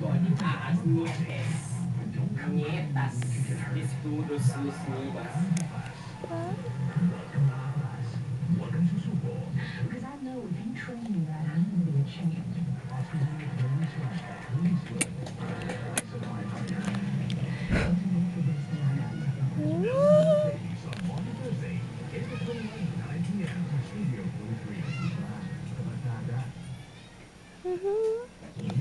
Donitas, as mulheres, estudos nos níveis. Mm-hmm.